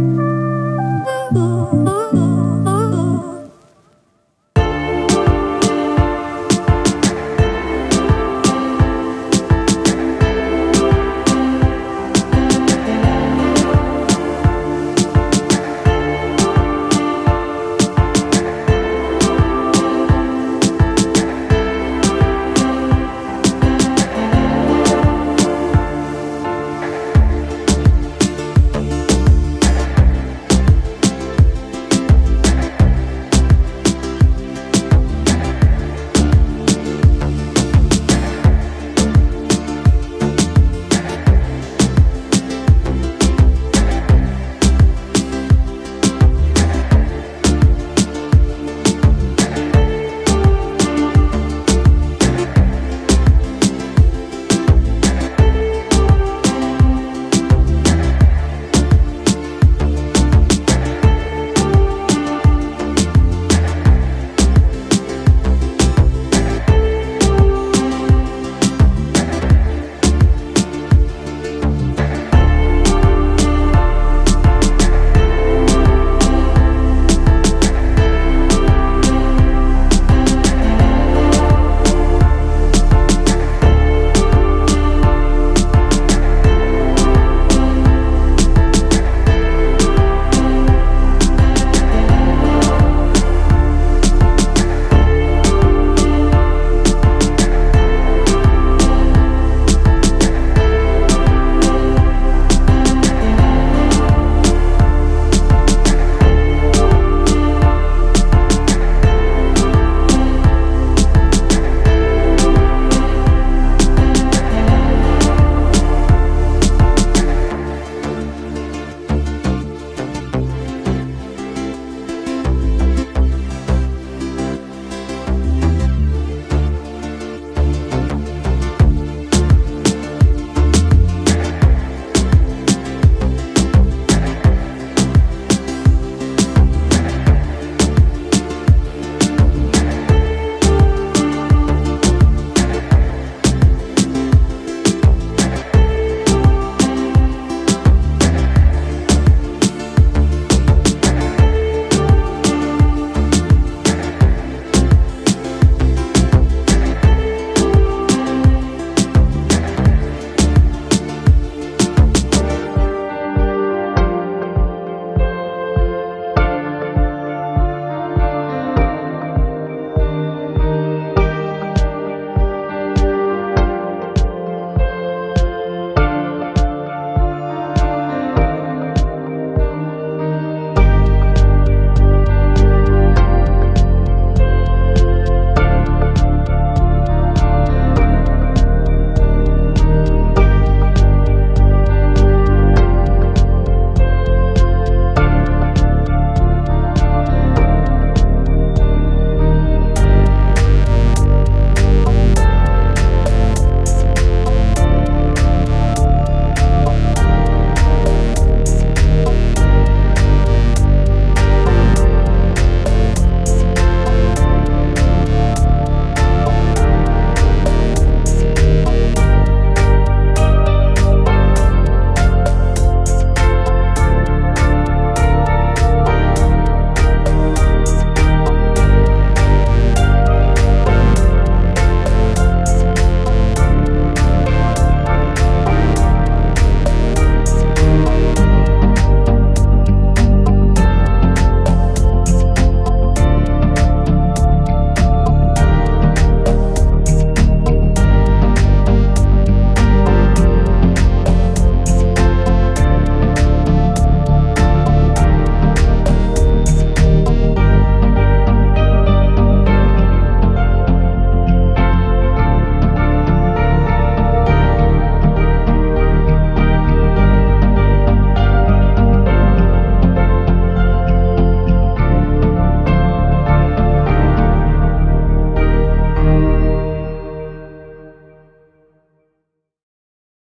Música